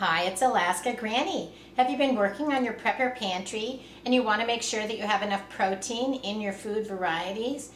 Hi, it's Alaska Granny. Have you been working on your prepper pantry and you want to make sure that you have enough protein in your food varieties?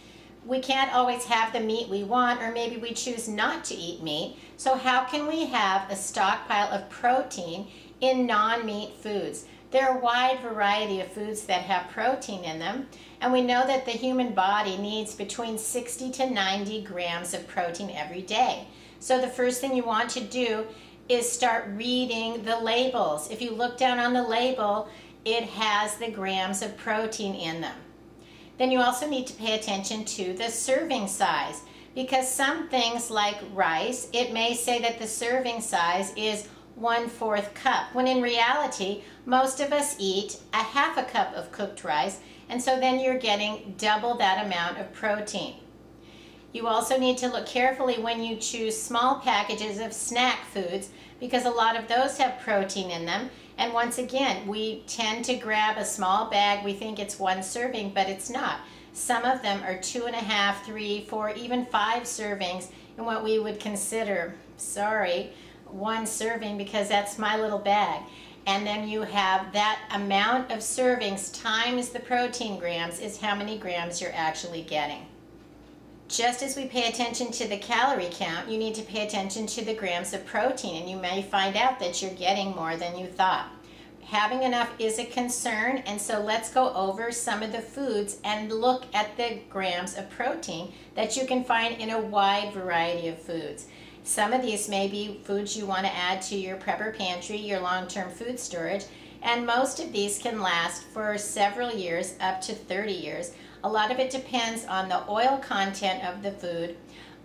We can't always have the meat we want or maybe we choose not to eat meat. So how can we have a stockpile of protein in non-meat foods? There are a wide variety of foods that have protein in them and we know that the human body needs between 60 to 90 grams of protein every day. So the first thing you want to do is start reading the labels. If you look down on the label, it has the grams of protein in them. Then you also need to pay attention to the serving size because some things like rice, it may say that the serving size is one-fourth cup, when in reality, most of us eat a half a cup of cooked rice, and so then you're getting double that amount of protein. You also need to look carefully when you choose small packages of snack foods because a lot of those have protein in them. And once again, we tend to grab a small bag, we think it's one serving, but it's not. Some of them are two and a half, three, four, even five servings in what we would consider, sorry, one serving because that's my little bag. And then you have that amount of servings times the protein grams is how many grams you're actually getting. Just as we pay attention to the calorie count, you need to pay attention to the grams of protein, and you may find out that you're getting more than you thought. Having enough is a concern, and so let's go over some of the foods and look at the grams of protein that you can find in a wide variety of foods. Some of these may be foods you want to add to your prepper pantry, your long-term food storage, and most of these can last for several years, up to 30 years. A lot of it depends on the oil content of the food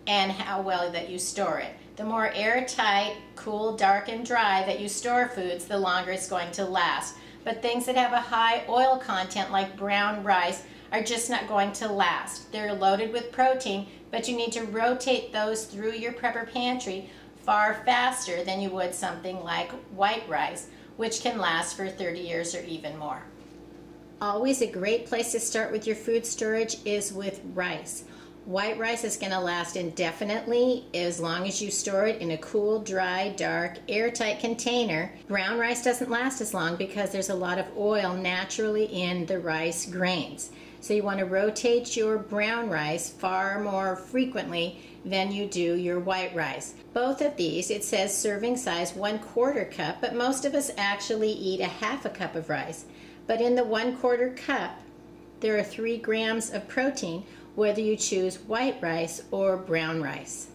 and how well that you store it. The more airtight, cool, dark, and dry that you store foods, the longer it's going to last. But things that have a high oil content like brown rice are just not going to last. They're loaded with protein, but you need to rotate those through your prepper pantry far faster than you would something like white rice, which can last for 30 years or even more. Always a great place to start with your food storage is with rice. White rice is going to last indefinitely as long as you store it in a cool, dry, dark, airtight container. Brown rice doesn't last as long because there's a lot of oil naturally in the rice grains. So you want to rotate your brown rice far more frequently than you do your white rice. Both of these, it says serving size one quarter cup, but most of us actually eat a half a cup of rice. But in the one quarter cup, there are three grams of protein, whether you choose white rice or brown rice.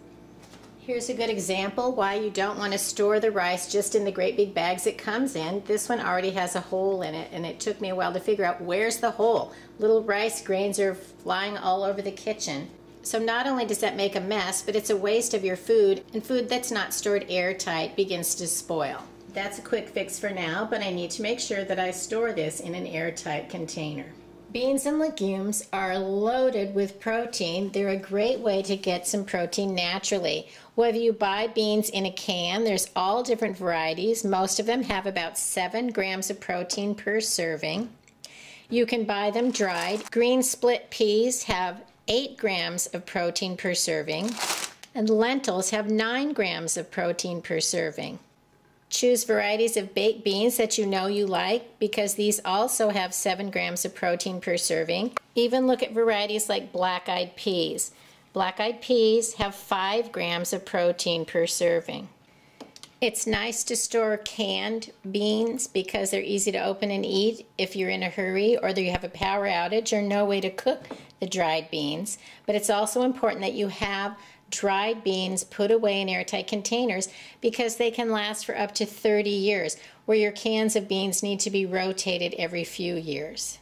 Here's a good example why you don't want to store the rice just in the great big bags it comes in. This one already has a hole in it and it took me a while to figure out where's the hole. Little rice grains are flying all over the kitchen. So not only does that make a mess, but it's a waste of your food and food that's not stored airtight begins to spoil. That's a quick fix for now, but I need to make sure that I store this in an airtight container. Beans and legumes are loaded with protein. They're a great way to get some protein naturally. Whether you buy beans in a can, there's all different varieties. Most of them have about 7 grams of protein per serving. You can buy them dried. Green split peas have 8 grams of protein per serving, and lentils have 9 grams of protein per serving. Choose varieties of baked beans that you know you like because these also have 7 grams of protein per serving. Even look at varieties like black-eyed peas. Black-eyed peas have 5 grams of protein per serving. It's nice to store canned beans because they're easy to open and eat if you're in a hurry or you have a power outage or no way to cook the dried beans. But it's also important that you have dried beans put away in airtight containers because they can last for up to 30 years, where your cans of beans need to be rotated every few years.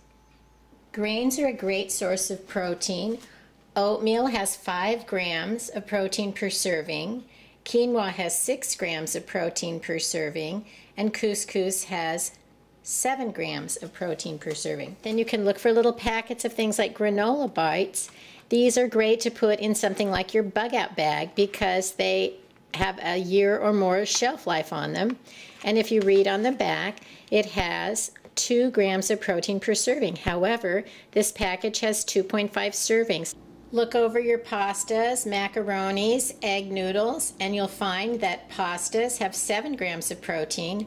Grains are a great source of protein. Oatmeal has 5 grams of protein per serving. Quinoa has 6 grams of protein per serving. And couscous has 7 grams of protein per serving. Then you can look for little packets of things like granola bites these are great to put in something like your bug out bag because they have a year or more shelf life on them. And if you read on the back, it has 2 grams of protein per serving. However, this package has 2.5 servings. Look over your pastas, macaronis, egg noodles, and you'll find that pastas have 7 grams of protein,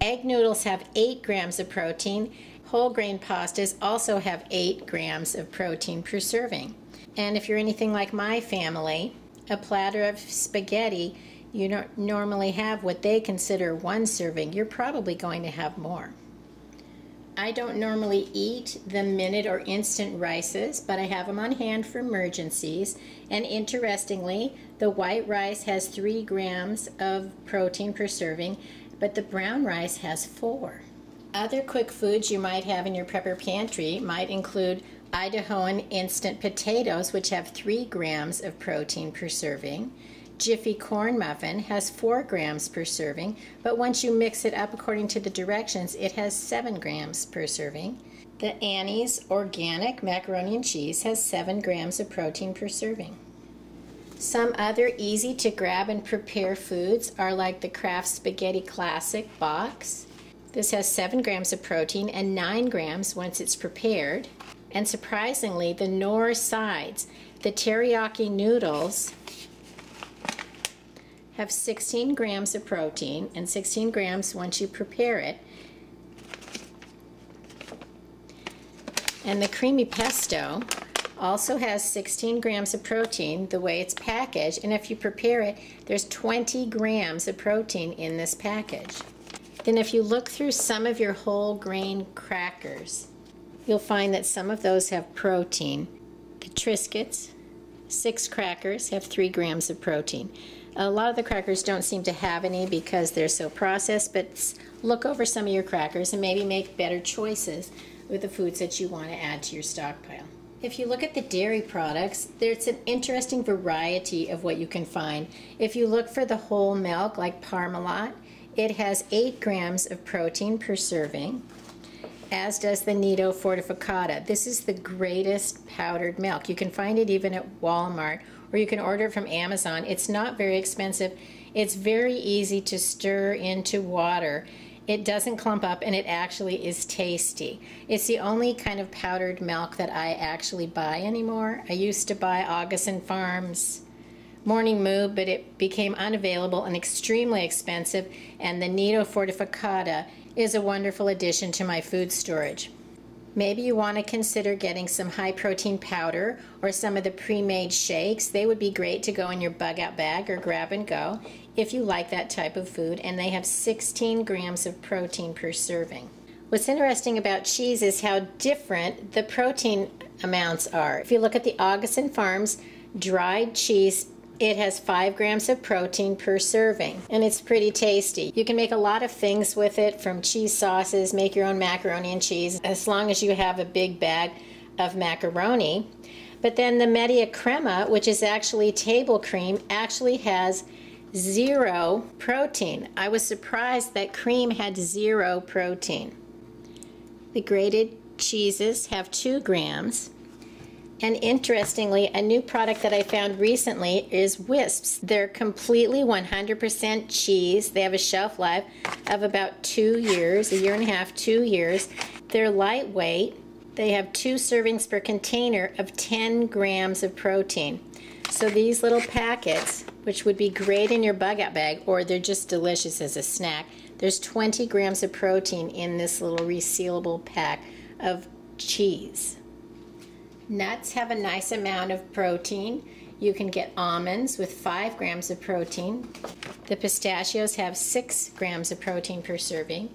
egg noodles have 8 grams of protein, whole grain pastas also have 8 grams of protein per serving. And if you're anything like my family, a platter of spaghetti, you don't normally have what they consider one serving. You're probably going to have more. I don't normally eat the minute or instant rices, but I have them on hand for emergencies. And interestingly, the white rice has three grams of protein per serving, but the brown rice has four. Other quick foods you might have in your prepper pantry might include Idahoan instant potatoes, which have three grams of protein per serving. Jiffy Corn Muffin has 4 grams per serving, but once you mix it up according to the directions, it has 7 grams per serving. The Annie's Organic Macaroni and Cheese has 7 grams of protein per serving. Some other easy to grab and prepare foods are like the Kraft Spaghetti Classic box. This has 7 grams of protein and 9 grams once it's prepared. And surprisingly, the Knorr sides, the teriyaki noodles, have 16 grams of protein and 16 grams once you prepare it. And the creamy pesto also has 16 grams of protein the way it's packaged and if you prepare it there's 20 grams of protein in this package. Then if you look through some of your whole grain crackers you'll find that some of those have protein. The Triscuits, six crackers, have three grams of protein. A lot of the crackers don't seem to have any because they're so processed, but look over some of your crackers and maybe make better choices with the foods that you want to add to your stockpile. If you look at the dairy products, there's an interesting variety of what you can find. If you look for the whole milk, like Parmalat, it has 8 grams of protein per serving, as does the Nido Fortificada. This is the greatest powdered milk. You can find it even at Walmart or you can order it from Amazon. It's not very expensive. It's very easy to stir into water. It doesn't clump up and it actually is tasty. It's the only kind of powdered milk that I actually buy anymore. I used to buy Augason Farms Morning Moo, but it became unavailable and extremely expensive, and the Nido Fortificada is a wonderful addition to my food storage. Maybe you want to consider getting some high protein powder or some of the pre-made shakes. They would be great to go in your bug out bag or grab and go if you like that type of food and they have 16 grams of protein per serving. What's interesting about cheese is how different the protein amounts are. If you look at the Augason Farms dried cheese it has 5 grams of protein per serving, and it's pretty tasty. You can make a lot of things with it, from cheese sauces, make your own macaroni and cheese, as long as you have a big bag of macaroni. But then the Media Crema, which is actually table cream, actually has zero protein. I was surprised that cream had zero protein. The grated cheeses have 2 grams. And interestingly, a new product that I found recently is Whisps. They're completely 100% cheese. They have a shelf life of about two years, a year and a half, two years. They're lightweight. They have two servings per container of 10 grams of protein. So these little packets, which would be great in your bug out bag, or they're just delicious as a snack, there's 20 grams of protein in this little resealable pack of cheese. Nuts have a nice amount of protein. You can get almonds with 5 grams of protein. The pistachios have 6 grams of protein per serving.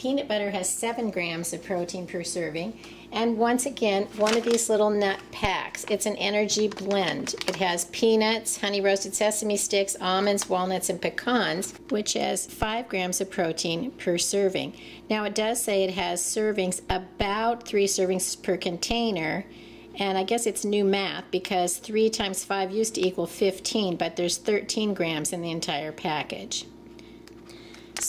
Peanut butter has 7 grams of protein per serving. And once again, one of these little nut packs. It's an energy blend. It has peanuts, honey roasted sesame sticks, almonds, walnuts, and pecans, which has 5 grams of protein per serving. Now, it does say it has servings about 3 servings per container and I guess it's new math because 3 times 5 used to equal 15, but there's 13 grams in the entire package.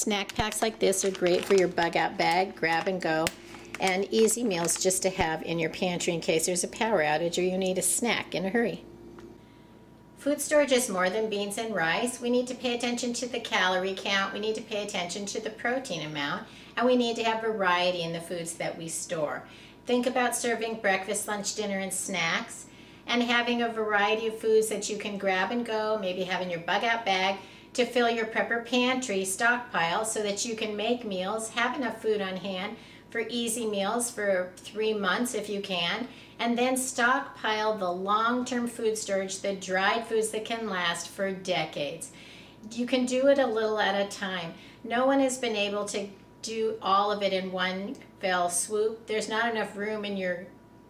Snack packs like this are great for your bug out bag, grab and go, and easy meals just to have in your pantry in case there's a power outage or you need a snack in a hurry. Food storage is more than beans and rice. We need to pay attention to the calorie count, we need to pay attention to the protein amount, and we need to have variety in the foods that we store. Think about serving breakfast, lunch, dinner, and snacks. and having a variety of foods that you can grab and go, maybe having your bug out bag to fill your prepper pantry stockpile so that you can make meals, have enough food on hand for easy meals for three months if you can, and then stockpile the long-term food storage, the dried foods that can last for decades. You can do it a little at a time. No one has been able to do all of it in one fell swoop. There's not enough room in your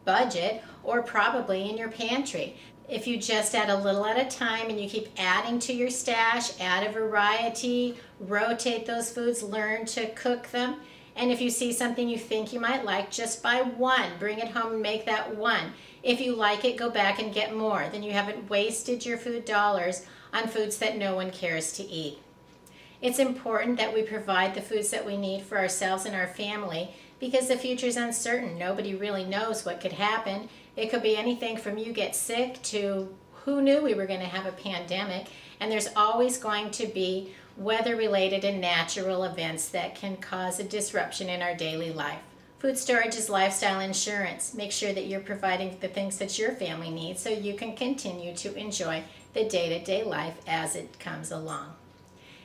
budget or probably in your pantry. If you just add a little at a time and you keep adding to your stash, add a variety, rotate those foods, learn to cook them. And if you see something you think you might like, just buy one. Bring it home and make that one. If you like it, go back and get more. Then you haven't wasted your food dollars on foods that no one cares to eat. It's important that we provide the foods that we need for ourselves and our family because the future is uncertain. Nobody really knows what could happen. It could be anything from you get sick to who knew we were going to have a pandemic. And there's always going to be weather related and natural events that can cause a disruption in our daily life. Food storage is lifestyle insurance. Make sure that you're providing the things that your family needs so you can continue to enjoy the day to day life as it comes along.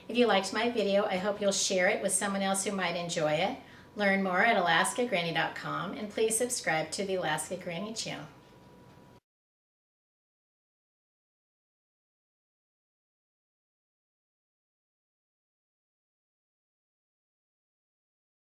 If you liked my video, I hope you'll share it with someone else who might enjoy it. Learn more at alaskagranny.com and please subscribe to the Alaska Granny channel.